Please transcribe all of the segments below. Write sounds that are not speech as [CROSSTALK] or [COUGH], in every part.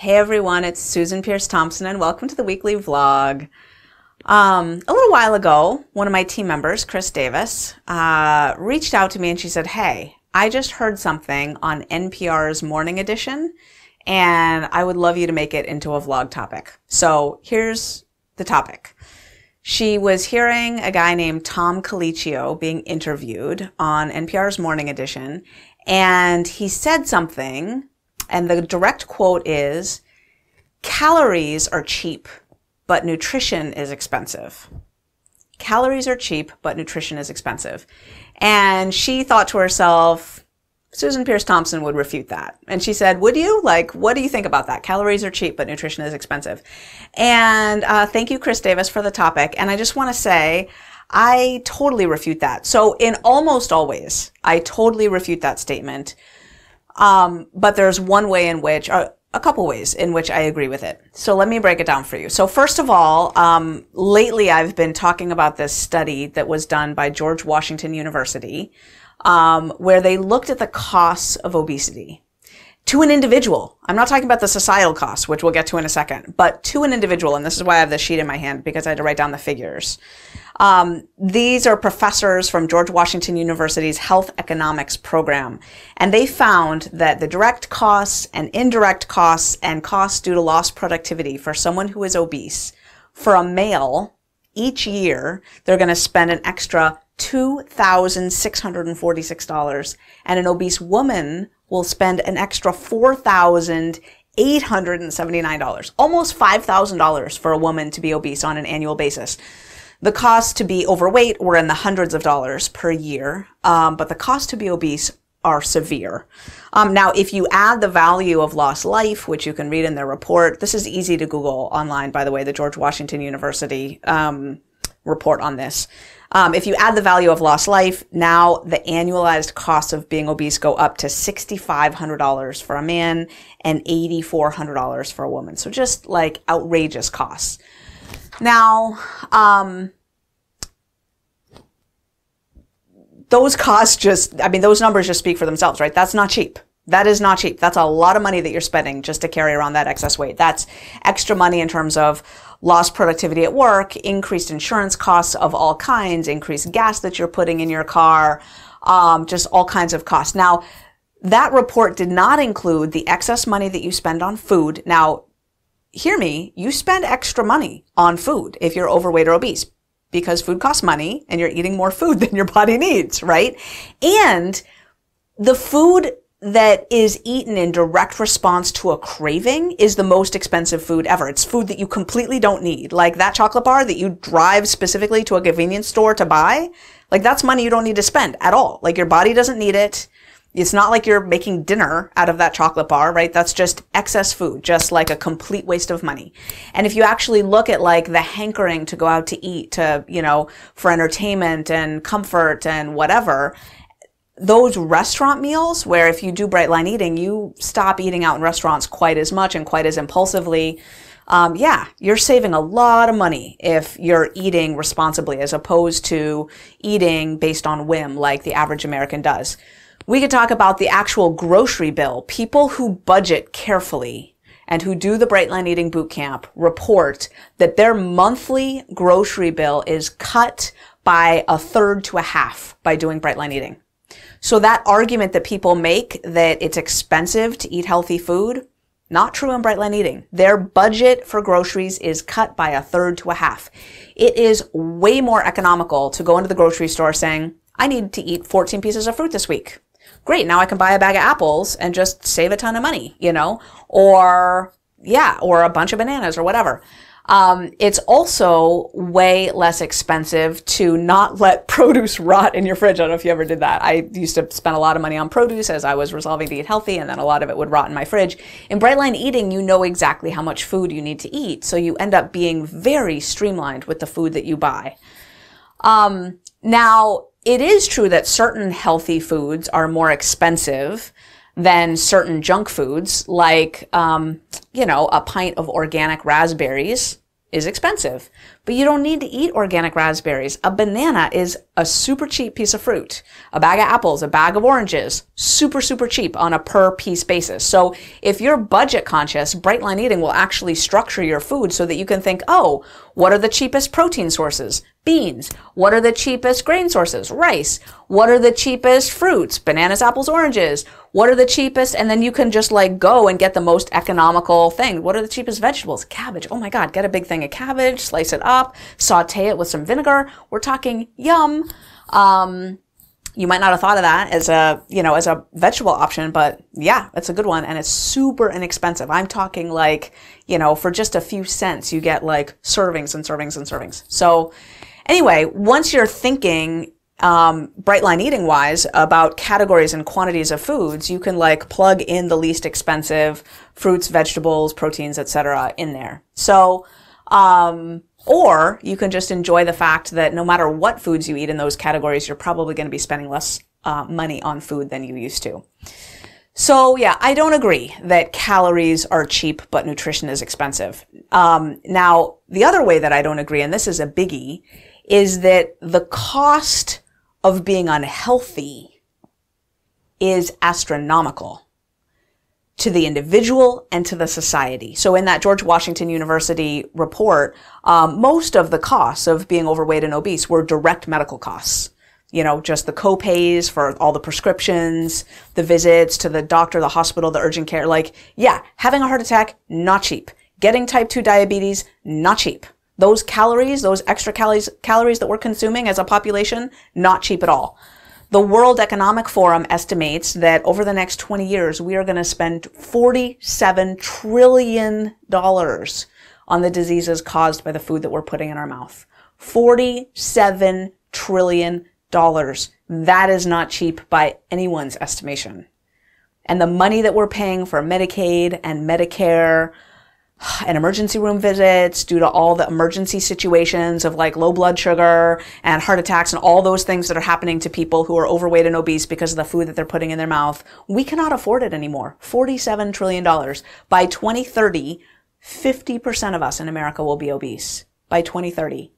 Hey everyone, it's Susan Peirce Thompson and welcome to the weekly vlog. Um, a little while ago, one of my team members, Chris Davis, uh, reached out to me and she said, Hey, I just heard something on NPR's morning edition and I would love you to make it into a vlog topic. So here's the topic. She was hearing a guy named Tom Colicchio being interviewed on NPR's morning edition and he said something and the direct quote is, calories are cheap, but nutrition is expensive. Calories are cheap, but nutrition is expensive. And she thought to herself, Susan Peirce Thompson would refute that. And she said, Would you? Like, what do you think about that? Calories are cheap, but nutrition is expensive. And uh, thank you, Chris Davis, for the topic. And I just want to say, I totally refute that. So, in almost always, I totally refute that statement. Um, but there's one way in which, uh, a couple ways in which I agree with it. So let me break it down for you. So first of all, um, lately I've been talking about this study that was done by George Washington University, um, where they looked at the costs of obesity to an individual. I'm not talking about the societal costs, which we'll get to in a second, but to an individual. And this is why I have this sheet in my hand because I had to write down the figures. Um, these are professors from George Washington University's Health Economics program, and they found that the direct costs and indirect costs and costs due to lost productivity for someone who is obese, for a male, each year they're going to spend an extra $2,646, and an obese woman will spend an extra $4,879, almost $5,000 for a woman to be obese on an annual basis. The cost to be overweight were in the hundreds of dollars per year, um, but the cost to be obese are severe. Um, now, if you add the value of lost life, which you can read in their report, this is easy to Google online, by the way, the George Washington University um, report on this. Um, if you add the value of lost life, now the annualized costs of being obese go up to $6,500 for a man and $8,400 for a woman. So just like outrageous costs. Now, um, those costs just, I mean, those numbers just speak for themselves, right? That's not cheap. That is not cheap. That's a lot of money that you're spending just to carry around that excess weight. That's extra money in terms of lost productivity at work, increased insurance costs of all kinds, increased gas that you're putting in your car, um, just all kinds of costs. Now, that report did not include the excess money that you spend on food. Now, hear me, you spend extra money on food if you're overweight or obese because food costs money and you're eating more food [LAUGHS] than your body needs, right? And the food that is eaten in direct response to a craving is the most expensive food ever. It's food that you completely don't need. Like that chocolate bar that you drive specifically to a convenience store to buy. Like that's money you don't need to spend at all. Like your body doesn't need it. It's not like you're making dinner out of that chocolate bar, right? That's just excess food, just like a complete waste of money. And if you actually look at like the hankering to go out to eat to, you know, for entertainment and comfort and whatever, those restaurant meals where if you do bright line eating, you stop eating out in restaurants quite as much and quite as impulsively. Um, yeah, you're saving a lot of money if you're eating responsibly as opposed to eating based on whim like the average American does. We could talk about the actual grocery bill. People who budget carefully and who do the Bright Line Eating Boot Camp report that their monthly grocery bill is cut by a third to a half by doing Bright Line Eating. So that argument that people make that it's expensive to eat healthy food, not true in Bright Line Eating. Their budget for groceries is cut by a third to a half. It is way more economical to go into the grocery store saying, I need to eat 14 pieces of fruit this week great, now I can buy a bag of apples and just save a ton of money, you know, or yeah, or a bunch of bananas or whatever. Um, it's also way less expensive to not [LAUGHS] let produce rot in your fridge. I don't know if you ever did that. I used to spend a lot of money on produce as I was resolving to eat healthy, and then a lot of it would rot in my fridge. In Brightline Eating, you know exactly how much food you need to eat, so you end up being very streamlined with the food that you buy. Um, now, it is true that certain healthy foods are more expensive than certain junk foods, like, um, you know, a pint of organic raspberries is expensive. But you don't need to eat organic raspberries. A banana is a super cheap piece of fruit. A bag of apples, a bag of oranges, super, super cheap on a per piece basis. So if you're budget conscious, Brightline Eating will actually structure your food so that you can think, oh, what are the cheapest protein sources? Beans. What are the cheapest grain sources? Rice. What are the cheapest fruits? Bananas, apples, oranges. What are the cheapest? And then you can just like go and get the most economical thing. What are the cheapest vegetables? Cabbage. Oh my God. Get a big thing of cabbage, slice it up, saute it with some vinegar. We're talking yum. Um, you might not have thought of that as a, you know, as a vegetable option, but yeah, it's a good one and it's super inexpensive. I'm talking like, you know, for just a few cents, you get like servings and servings and servings. So anyway, once you're thinking, um, bright line eating wise about categories and quantities of foods, you can like plug in the least expensive fruits, vegetables, proteins, etc. in there. So, um, or you can just enjoy the fact that no matter what foods you eat in those categories, you're probably going to be spending less uh, money on food than you used to. So yeah, I don't agree that calories are cheap, but nutrition is expensive. Um, now, the other way that I don't agree, and this is a biggie, is that the cost of being unhealthy is astronomical to the individual and to the society. So in that George Washington University report, um, most of the costs of being overweight and obese were direct medical costs. You know, just the co-pays for all the prescriptions, the visits to the doctor, the hospital, the urgent care. Like, yeah, having a heart attack, not cheap. Getting type 2 diabetes, not cheap. Those calories, those extra calories, calories that we're consuming as a population, not cheap at all. The World Economic Forum estimates that over the next 20 years, we are going to spend $47 trillion on the diseases caused by the food that we're putting in our mouth. $47 trillion. That is not cheap by anyone's estimation. And the money that we're paying for Medicaid and Medicare, and emergency room visits due to all the emergency situations of like low blood sugar and heart attacks and all those things that are happening to people who are overweight and obese because of the food that they're putting in their mouth. We cannot afford it anymore. $47 trillion. By 2030, 50% of us in America will be obese. By 2030.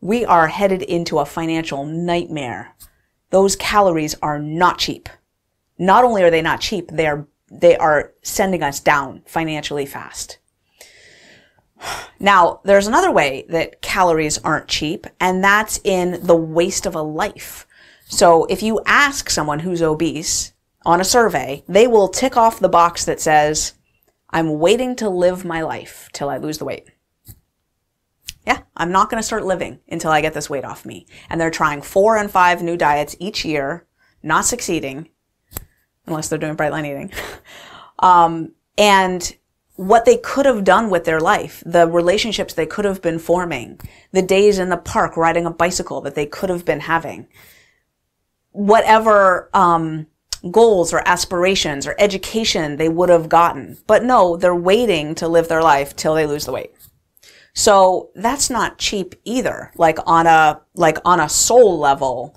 We are headed into a financial nightmare. Those calories are not cheap. Not only are they not cheap, they are, they are sending us down financially fast. Now, there's another way that calories aren't cheap, and that's in the waste of a life. So if you ask someone who's obese on a survey, they will tick off the box that says, I'm waiting to live my life till I lose the weight. Yeah, I'm not going to start living until I get this weight off me. And they're trying four and five new diets each year, not succeeding, unless they're doing bright line eating. [LAUGHS] um, and what they could have done with their life, the relationships they could have been forming, the days in the park riding a bicycle that they could have been having, whatever um, goals or aspirations or education they would have gotten. But no, they're waiting to live their life till they lose the weight. So that's not cheap either. Like on a like on a soul level,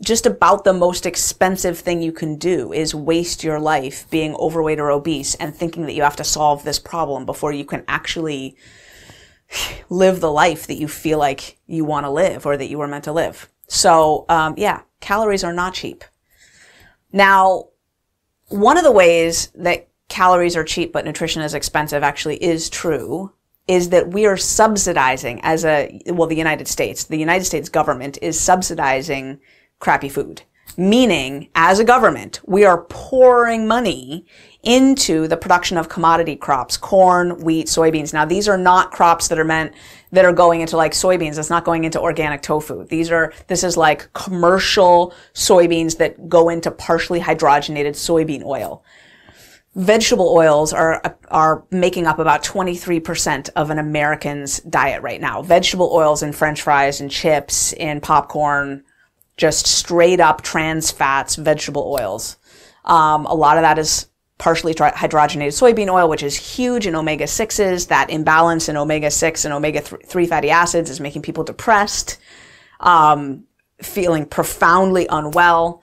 just about the most expensive thing you can do is waste your life being overweight or obese and thinking that you have to solve this problem before you can actually [SIGHS] live the life that you feel like you want to live or that you were meant to live. So, um, yeah, calories are not cheap. Now, one of the ways that calories are cheap but nutrition is expensive actually is true is that we are subsidizing as a, well, the United States, the United States government is subsidizing crappy food. Meaning, as a government, we are pouring money into the production of commodity crops, corn, wheat, soybeans. Now, these are not crops that are meant, that are going into like soybeans. It's not going into organic tofu. These are, this is like commercial soybeans that go into partially hydrogenated soybean oil. Vegetable oils are, are making up about 23% of an American's diet right now. Vegetable oils in french fries and chips and popcorn, just straight up trans fats, vegetable oils. Um, a lot of that is partially hydrogenated soybean oil, which is huge in omega 6s. That imbalance in omega 6 and omega 3 fatty acids is making people depressed, um, feeling profoundly unwell.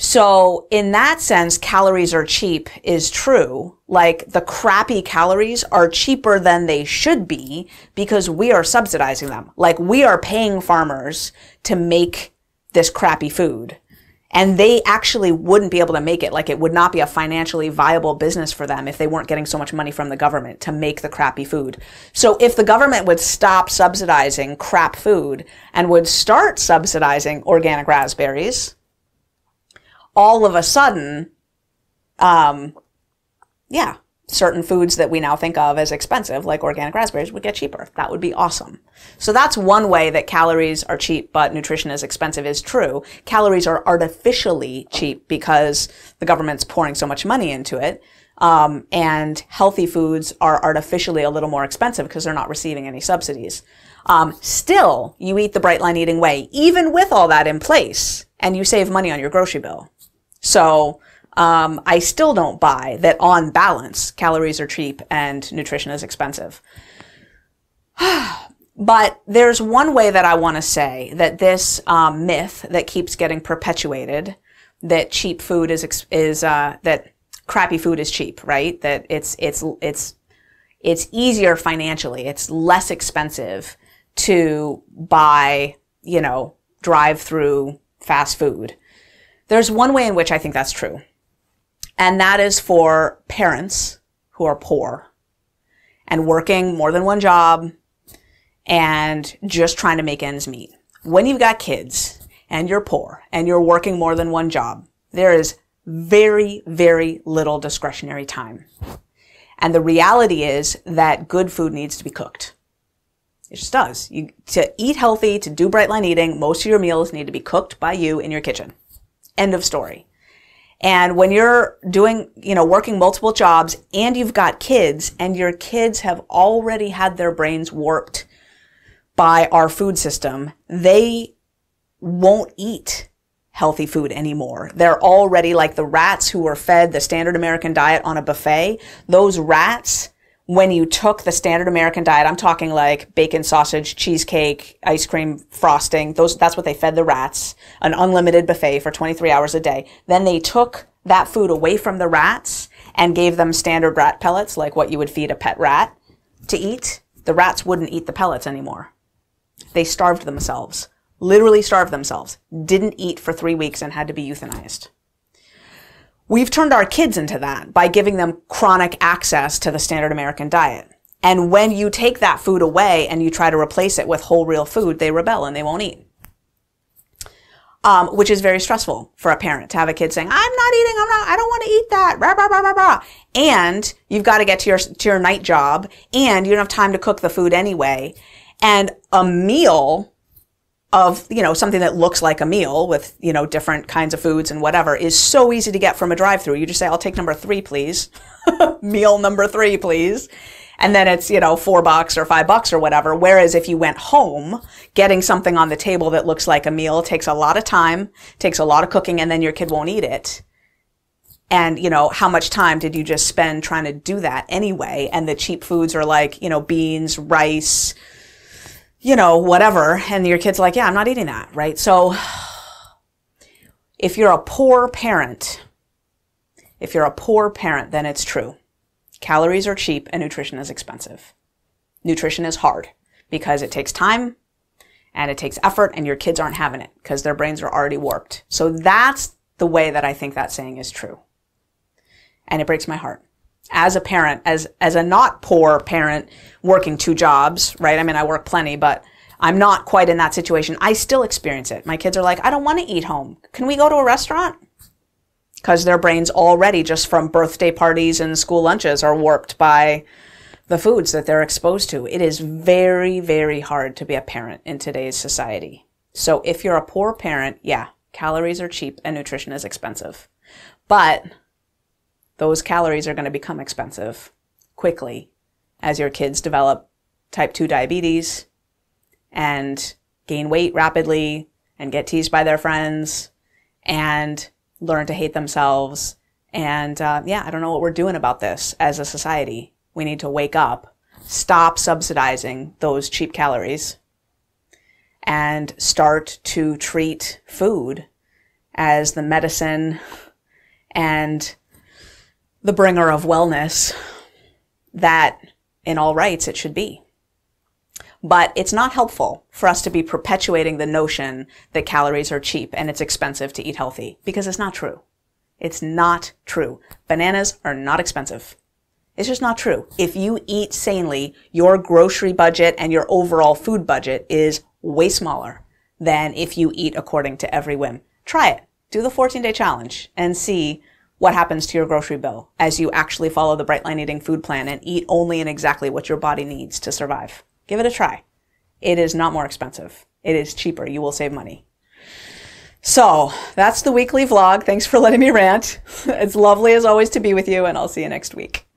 So in that sense, calories are cheap is true. Like the crappy calories are cheaper than they should be because we are subsidizing them. Like we are paying farmers to make this crappy food and they actually wouldn't be able to make it. Like it would not be a financially viable business for them if they weren't getting so much money from the government to make the crappy food. So if the government would stop subsidizing crap food and would start subsidizing organic raspberries, all of a sudden, um, yeah, certain foods that we now think of as expensive, like organic raspberries, would get cheaper. That would be awesome. So that's one way that calories are cheap, but nutrition is expensive is true. Calories are artificially cheap because the government's pouring so much money into it. Um, and healthy foods are artificially a little more expensive because they're not receiving any subsidies. Um, still, you eat the bright line eating way, even with all that in place, and you save money on your grocery bill. So um, I still don't buy that on balance, calories are cheap and nutrition is expensive. [SIGHS] but there's one way that I want to say that this um, myth that keeps getting perpetuated that cheap food is is uh, that crappy food is cheap, right? That it's it's it's it's easier financially. It's less expensive to buy, you know, drive through fast food there's one way in which I think that's true. And that is for parents who are poor and working more than one job and just trying to make ends meet. When you've got kids and you're poor and you're working more than one job, there is very, very little discretionary time. And the reality is that good food needs to be cooked. It just does. You, to eat healthy, to do bright line eating, most of your meals need to be cooked by you in your kitchen. End of story. And when you're doing, you know, working multiple jobs and you've got kids and your kids have already had their brains warped by our food system, they won't eat healthy food anymore. They're already like the rats who were fed the standard American diet on a buffet. Those rats when you took the standard American diet, I'm talking like bacon, sausage, cheesecake, ice cream, frosting. Those, that's what they fed the rats. An unlimited buffet for 23 hours a day. Then they took that food away from the rats and gave them standard rat pellets, like what you would feed a pet rat to eat. The rats wouldn't eat the pellets anymore. They starved themselves. Literally starved themselves. Didn't eat for three weeks and had to be euthanized. We've turned our kids into that by giving them chronic access to the standard American diet. And when you take that food away and you try to replace it with whole real food, they rebel and they won't eat. Um, which is very stressful for a parent to have a kid saying, I'm not eating, I'm not, I don't want to eat that, rah, rah, rah, rah, rah. And you've got to get to your, to your night job and you don't have time to cook the food anyway. And a meal of, you know, something that looks like a meal with, you know, different kinds of foods and whatever is so easy to get from a drive through. You just say, I'll take number three, please. [LAUGHS] meal number three, please. And then it's, you know, four bucks or five bucks or whatever. Whereas if you went home, getting something on the table that looks like a meal takes a lot of time, takes a lot of cooking, and then your kid won't eat it. And, you know, how much time did you just spend trying to do that anyway? And the cheap foods are like, you know, beans, rice, you know, whatever. And your kid's like, yeah, I'm not eating that, right? So if you're a poor parent, if you're a poor parent, then it's true. Calories are cheap and nutrition is expensive. Nutrition is hard because it takes time and it takes effort and your kids aren't having it because their brains are already warped. So that's the way that I think that saying is true. And it breaks my heart as a parent, as, as a not poor parent working two jobs, right? I mean, I work plenty, but I'm not quite in that situation. I still experience it. My kids are like, I don't want to eat home. Can we go to a restaurant? Because their brains already, just from birthday parties and school lunches, are warped by the foods that they're exposed to. It is very, very hard to be a parent in today's society. So if you're a poor parent, yeah, calories are cheap and nutrition is expensive. But those calories are going to become expensive quickly as your kids develop type 2 diabetes and gain weight rapidly and get teased by their friends and learn to hate themselves. And uh, yeah, I don't know what we're doing about this as a society. We need to wake up, stop subsidizing those cheap calories, and start to treat food as the medicine and the bringer of wellness that in all rights it should be. But it's not helpful for us to be perpetuating the notion that calories are cheap and it's expensive to eat healthy because it's not true. It's not true. Bananas are not expensive. It's just not true. If you eat sanely, your grocery budget and your overall food budget is way smaller than if you eat according to every whim. Try it. Do the 14 day challenge and see what happens to your grocery bill as you actually follow the Bright Line Eating food plan and eat only and exactly what your body needs to survive. Give it a try. It is not more expensive. It is cheaper. You will save money. So that's the weekly vlog. Thanks for letting me rant. [LAUGHS] It's lovely as always to be with you and I'll see you next week.